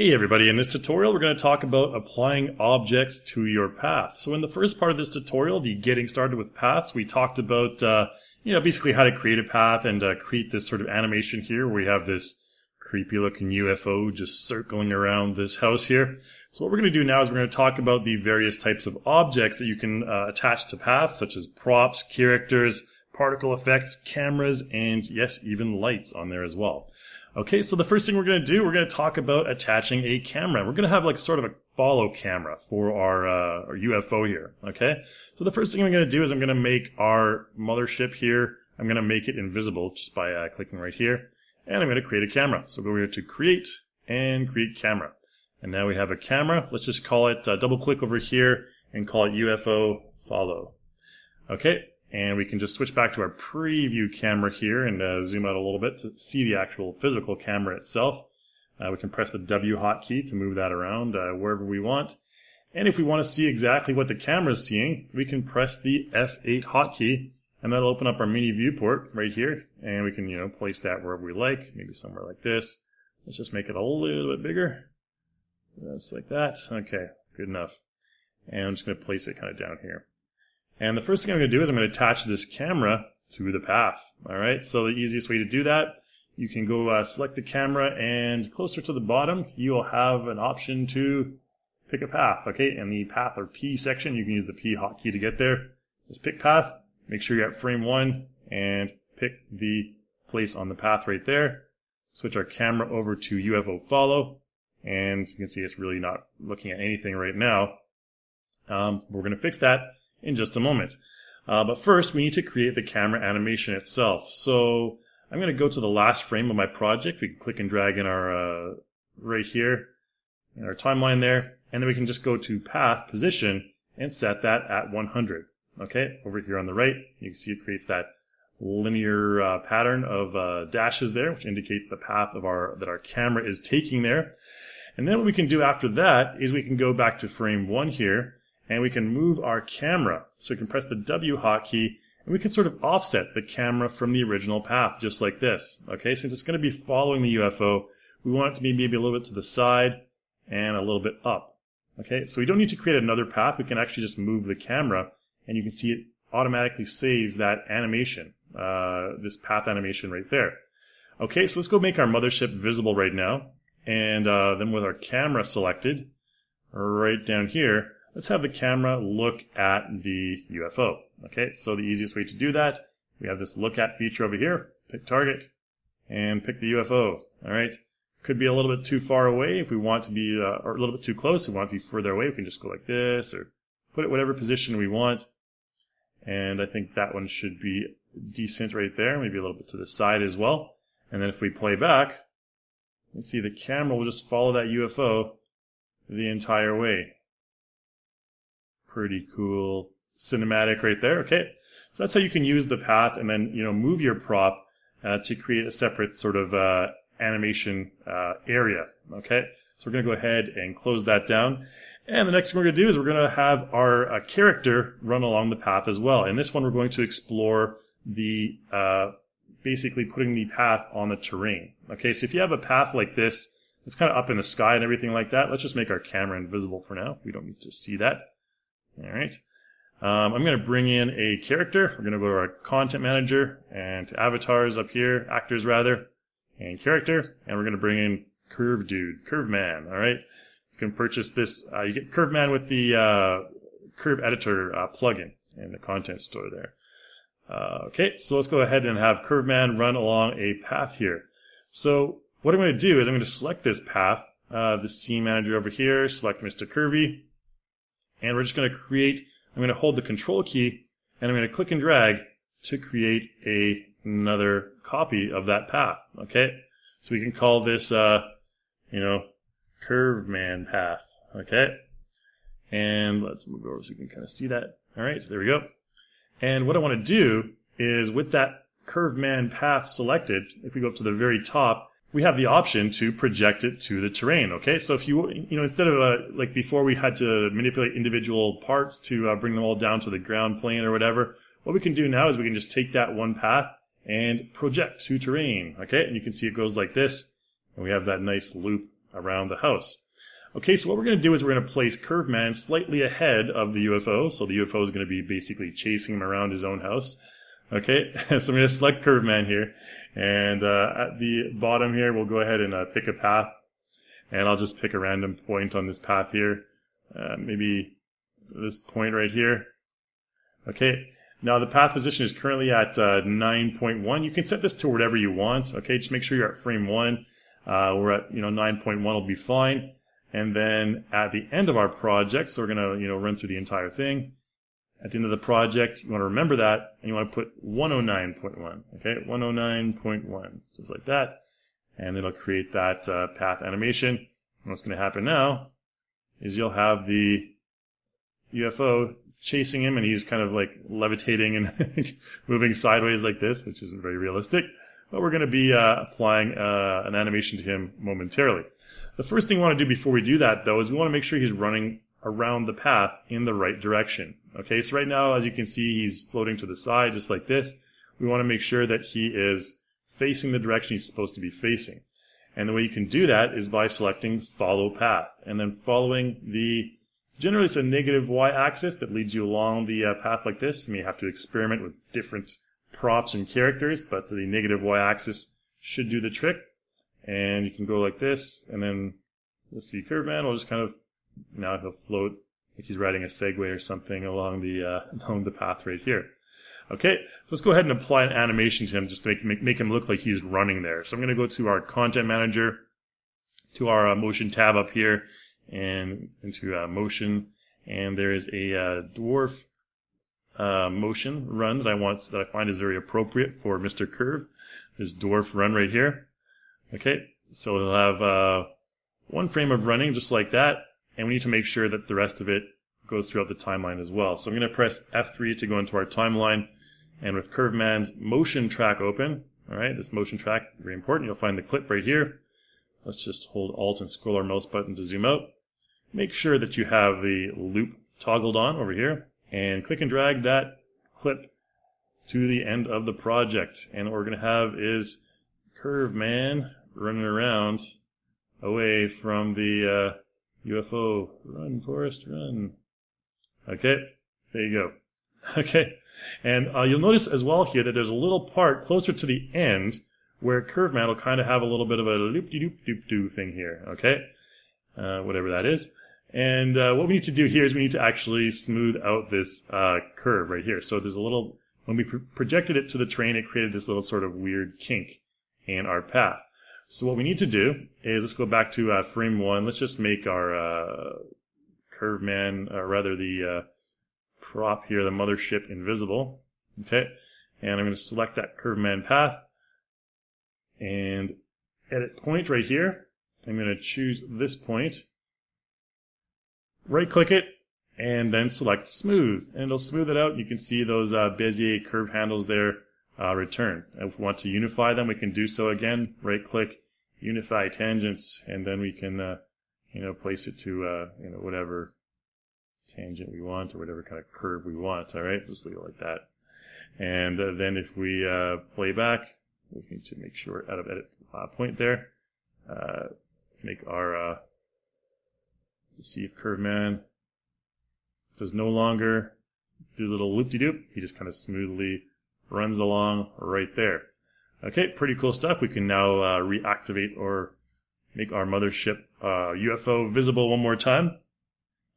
Hey everybody, in this tutorial we're going to talk about applying objects to your path. So in the first part of this tutorial, the getting started with paths, we talked about, uh, you know, basically how to create a path and uh, create this sort of animation here where we have this creepy looking UFO just circling around this house here. So what we're going to do now is we're going to talk about the various types of objects that you can uh, attach to paths, such as props, characters, particle effects, cameras, and yes, even lights on there as well. Okay, so the first thing we're going to do, we're going to talk about attaching a camera. We're going to have like sort of a follow camera for our, uh, our UFO here. Okay, so the first thing I'm going to do is I'm going to make our mothership here. I'm going to make it invisible just by uh, clicking right here, and I'm going to create a camera. So go here to create and create camera, and now we have a camera. Let's just call it uh, double click over here and call it UFO follow. Okay, and we can just switch back to our preview camera here and uh, zoom out a little bit to see the actual physical camera itself. Uh, we can press the W hotkey to move that around uh, wherever we want. And if we want to see exactly what the camera is seeing, we can press the F8 hotkey and that'll open up our mini viewport right here. And we can, you know, place that wherever we like, maybe somewhere like this. Let's just make it a little bit bigger. Just like that. Okay, good enough. And I'm just going to place it kind of down here. And the first thing I'm going to do is I'm going to attach this camera to the path. All right, so the easiest way to do that, you can go uh, select the camera and closer to the bottom, you'll have an option to pick a path. Okay, in the path or P section, you can use the P hotkey to get there. Just pick path, make sure you're at frame one, and pick the place on the path right there. Switch our camera over to UFO follow, and you can see it's really not looking at anything right now. Um, we're going to fix that in just a moment. Uh, but first, we need to create the camera animation itself. So I'm going to go to the last frame of my project. We can click and drag in our, uh, right here, in our timeline there, and then we can just go to path position and set that at 100. Okay, over here on the right, you can see it creates that linear uh, pattern of uh, dashes there, which indicates the path of our that our camera is taking there. And then what we can do after that is we can go back to frame one here, and we can move our camera. So we can press the W hotkey and we can sort of offset the camera from the original path, just like this. Okay, since it's going to be following the UFO, we want it to be maybe a little bit to the side and a little bit up. Okay, so we don't need to create another path. We can actually just move the camera and you can see it automatically saves that animation, uh, this path animation right there. Okay, so let's go make our mothership visible right now. And uh, then with our camera selected, right down here, let's have the camera look at the UFO. Okay, so the easiest way to do that, we have this look at feature over here. Pick target and pick the UFO. All right, could be a little bit too far away if we want to be, uh, or a little bit too close. If we want to be further away, we can just go like this or put it whatever position we want. And I think that one should be decent right there, maybe a little bit to the side as well. And then if we play back, you can see the camera will just follow that UFO the entire way pretty cool cinematic right there. Okay, so that's how you can use the path and then you know move your prop uh, to create a separate sort of uh, animation uh, area. Okay, so we're going to go ahead and close that down. And the next thing we're going to do is we're going to have our uh, character run along the path as well. In this one, we're going to explore the uh, basically putting the path on the terrain. Okay, so if you have a path like this, it's kind of up in the sky and everything like that. Let's just make our camera invisible for now. We don't need to see that. All right. Um, I'm going to bring in a character. We're going to go to our content manager and to avatars up here, actors rather, and character. And we're going to bring in Curve Dude, Curve Man. All right. You can purchase this. Uh, you get Curve Man with the uh, Curve Editor uh, plugin in the content store there. Uh, okay, so let's go ahead and have Curve Man run along a path here. So what I'm going to do is I'm going to select this path, uh, the scene manager over here, select Mr. Curvy, and we're just going to create, I'm going to hold the control key and I'm going to click and drag to create a, another copy of that path. Okay. So we can call this, uh, you know, curve man path. Okay. And let's move over so you can kind of see that. All right. There we go. And what I want to do is with that curve man path selected, if we go up to the very top, we have the option to project it to the terrain. Okay, so if you you know instead of uh, like before we had to manipulate individual parts to uh, bring them all down to the ground plane or whatever, what we can do now is we can just take that one path and project to terrain. Okay, and you can see it goes like this, and we have that nice loop around the house. Okay, so what we're going to do is we're going to place Curve Man slightly ahead of the UFO. So the UFO is going to be basically chasing him around his own house. Okay, so I'm going to select Curve Man here. And uh, at the bottom here, we'll go ahead and uh, pick a path. And I'll just pick a random point on this path here. Uh, maybe this point right here. Okay, now the path position is currently at uh, 9.1. You can set this to whatever you want. Okay, just make sure you're at frame 1. Uh, we're at, you know, 9.1 will be fine. And then at the end of our project, so we're going to, you know, run through the entire thing. At the end of the project, you want to remember that, and you want to put 109.1. Okay, 109.1, just like that. And it'll create that uh, path animation. And what's going to happen now is you'll have the UFO chasing him, and he's kind of like levitating and moving sideways like this, which isn't very realistic. But we're going to be uh, applying uh, an animation to him momentarily. The first thing we want to do before we do that, though, is we want to make sure he's running around the path in the right direction. Okay, so right now, as you can see, he's floating to the side just like this. We want to make sure that he is facing the direction he's supposed to be facing. And the way you can do that is by selecting follow path and then following the generally it's a negative y-axis that leads you along the uh, path like this. You may have to experiment with different props and characters, but the negative y-axis should do the trick. And you can go like this, and then you'll see Curveman will just kind of now he'll float he's riding a Segway or something along the uh, along the path right here. Okay, so let's go ahead and apply an animation to him just to make, make, make him look like he's running there. So I'm going to go to our content manager, to our uh, motion tab up here, and into uh, motion, and there is a uh, dwarf uh, motion run that I want that I find is very appropriate for Mr. Curve. This dwarf run right here. Okay, so we'll have uh, one frame of running just like that, and we need to make sure that the rest of it goes throughout the timeline as well. So I'm going to press F3 to go into our timeline, and with Curveman's motion track open, all right, this motion track, very important, you'll find the clip right here. Let's just hold Alt and scroll our mouse button to zoom out. Make sure that you have the loop toggled on over here, and click and drag that clip to the end of the project. And what we're going to have is Curveman running around away from the uh, UFO. Run, Forrest, run. Okay, there you go. Okay, and uh, you'll notice as well here that there's a little part closer to the end where Curveman will kind of have a little bit of a loop-de-doop-doop-doo thing here, okay? Uh, whatever that is. And uh, what we need to do here is we need to actually smooth out this uh, curve right here. So there's a little, when we projected it to the terrain, it created this little sort of weird kink in our path. So what we need to do is let's go back to uh, frame one. Let's just make our uh, Curveman, or rather the uh, prop here, the mothership, invisible. Okay, and I'm going to select that curve man path and edit point right here. I'm going to choose this point, right click it, and then select smooth. And it'll smooth it out. You can see those uh, Bezier curve handles there uh, return. If we want to unify them, we can do so again. Right click, unify tangents, and then we can, uh, you know, place it to, uh, you know, whatever tangent we want or whatever kind of curve we want. All right, just leave it like that. And uh, then if we uh, play back, we need to make sure out of edit uh, point there, make our see if Curveman does no longer do little loop-de-doop. He just kind of smoothly runs along right there. Okay, pretty cool stuff. We can now uh, reactivate or make our mothership uh, UFO visible one more time.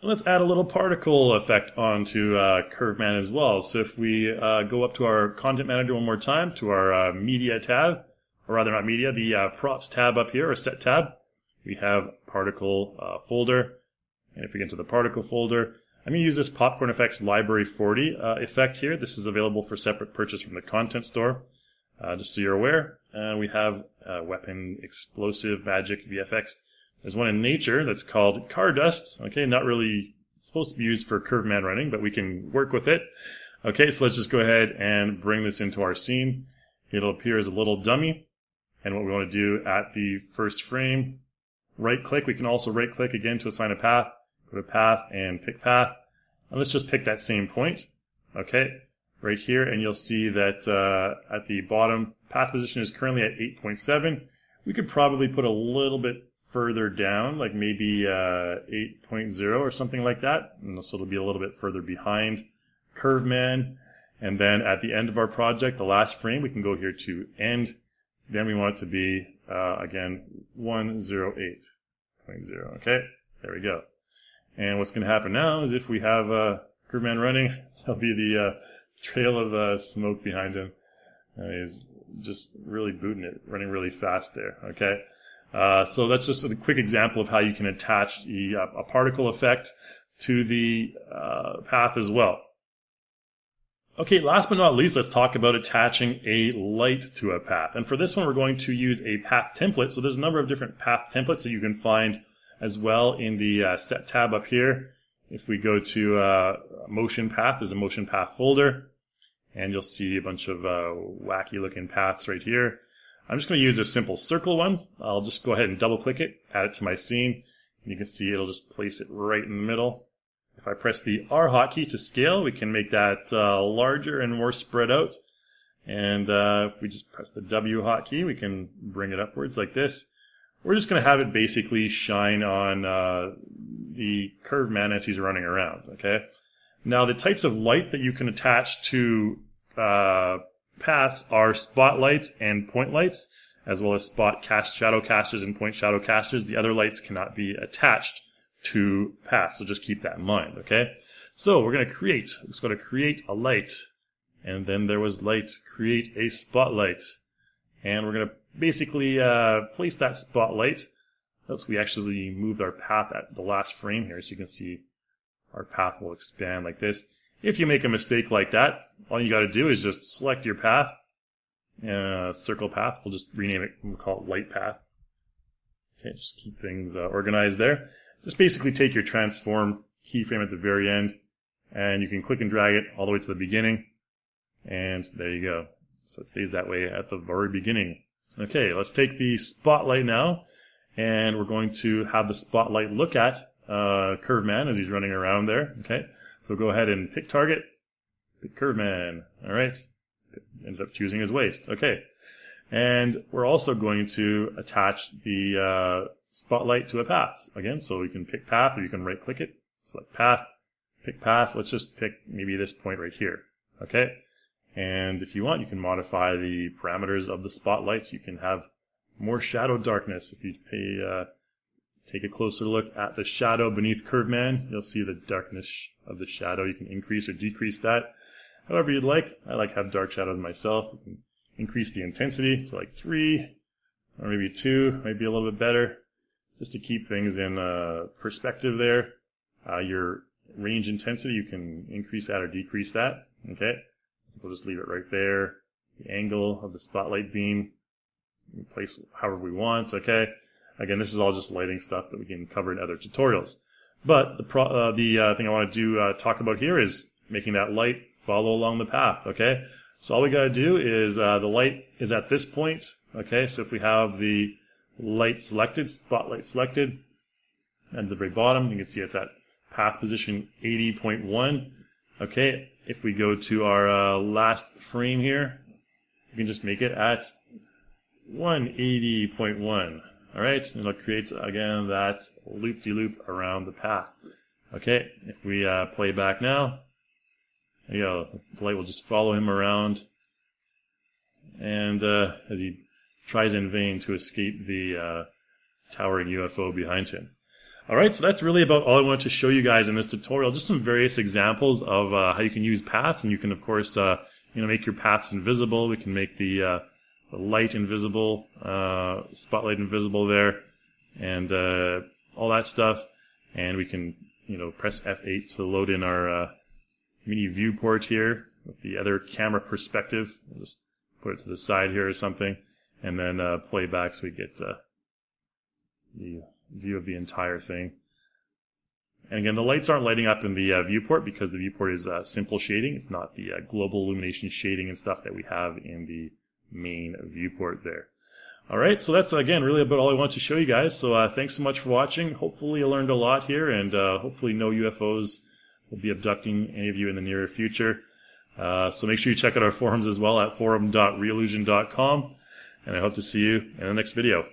And let's add a little particle effect onto uh, Curveman as well. So if we uh, go up to our content manager one more time, to our uh, media tab, or rather not media, the uh, props tab up here, or set tab, we have particle uh, folder. And if we get into the particle folder, I'm going to use this Popcorn Effects Library 40 uh, effect here. This is available for separate purchase from the content store. Uh, just so you're aware, uh, we have uh, weapon, explosive, magic, VFX. There's one in nature that's called car dust. Okay, not really supposed to be used for curve man running, but we can work with it. Okay, so let's just go ahead and bring this into our scene. It'll appear as a little dummy. And what we want to do at the first frame, right click. We can also right click again to assign a path. Go to path and pick path. And let's just pick that same point. Okay, right here. And you'll see that uh, at the bottom, path position is currently at 8.7. We could probably put a little bit further down, like maybe uh, 8.0 or something like that. And so it'll be a little bit further behind Curve Curveman. And then at the end of our project, the last frame, we can go here to end. Then we want it to be, uh, again, 108.0. Okay, there we go. And what's going to happen now is if we have uh, Curveman running, there'll be the uh, trail of uh, smoke behind him. Uh, he's just really booting it, running really fast there. Okay. Uh, so that's just a quick example of how you can attach the, uh, a particle effect to the uh, path as well. Okay, last but not least, let's talk about attaching a light to a path. And for this one, we're going to use a path template. So there's a number of different path templates that you can find as well in the uh, set tab up here. If we go to uh, motion path, there's a motion path folder and you'll see a bunch of uh, wacky looking paths right here. I'm just going to use a simple circle one. I'll just go ahead and double click it, add it to my scene. And you can see it'll just place it right in the middle. If I press the R hotkey to scale, we can make that uh, larger and more spread out. And uh, if we just press the W hotkey, we can bring it upwards like this. We're just going to have it basically shine on uh, the Curveman as he's running around, okay? Now, the types of light that you can attach to uh, paths are spotlights and point lights, as well as spot cast shadow casters and point shadow casters. The other lights cannot be attached to paths, so just keep that in mind, okay? So we're going to create, let's go to create a light, and then there was light, create a spotlight. And we're going to basically uh, place that spotlight. Notice we actually moved our path at the last frame here, so you can see our path will expand like this. If you make a mistake like that, all you got to do is just select your path, uh, circle path. We'll just rename it. We'll call it light path. Okay, just keep things uh, organized there. Just basically take your transform keyframe at the very end, and you can click and drag it all the way to the beginning, and there you go. So it stays that way at the very beginning. Okay, let's take the spotlight now, and we're going to have the spotlight look at uh, Curveman as he's running around there. Okay, so go ahead and pick target, pick Curve Man. All right, ended up choosing his waist. Okay, and we're also going to attach the uh, spotlight to a path again. So you can pick path, or you can right click it, select path, pick path. Let's just pick maybe this point right here. Okay. And if you want, you can modify the parameters of the spotlight. You can have more shadow darkness if you pay uh, Take a closer look at the shadow beneath Curve Man, You'll see the darkness of the shadow. You can increase or decrease that however you'd like. I like have dark shadows myself. You can increase the intensity to like 3 or maybe 2, might be a little bit better, just to keep things in uh, perspective there. Uh, your range intensity, you can increase that or decrease that. Okay, we'll just leave it right there. The angle of the spotlight beam, place however we want. Okay, Again, this is all just lighting stuff that we can cover in other tutorials. But the uh, the uh, thing I want to do uh, talk about here is making that light follow along the path. Okay, so all we got to do is uh, the light is at this point. Okay, so if we have the light selected, spotlight selected, and the very bottom, you can see it's at path position 80.1. Okay, if we go to our uh, last frame here, we can just make it at 180.1. All right, and it'll create again that loop-de-loop around the path. Okay, if we uh, play back now, there you go. The light will just follow him around, and uh, as he tries in vain to escape the uh, towering UFO behind him. All right, so that's really about all I wanted to show you guys in this tutorial. Just some various examples of uh, how you can use paths, and you can of course, uh, you know, make your paths invisible. We can make the uh, the light invisible, uh, spotlight invisible there, and uh, all that stuff. And we can, you know, press F8 to load in our uh, mini viewport here with the other camera perspective. We'll just put it to the side here or something, and then uh, play back so we get the view of the entire thing. And again, the lights aren't lighting up in the uh, viewport because the viewport is uh, simple shading. It's not the uh, global illumination shading and stuff that we have in the main viewport there. All right, so that's again really about all I want to show you guys. So uh, thanks so much for watching. Hopefully you learned a lot here, and uh, hopefully no UFOs will be abducting any of you in the near future. Uh, so make sure you check out our forums as well at forum.reallusion.com, and I hope to see you in the next video.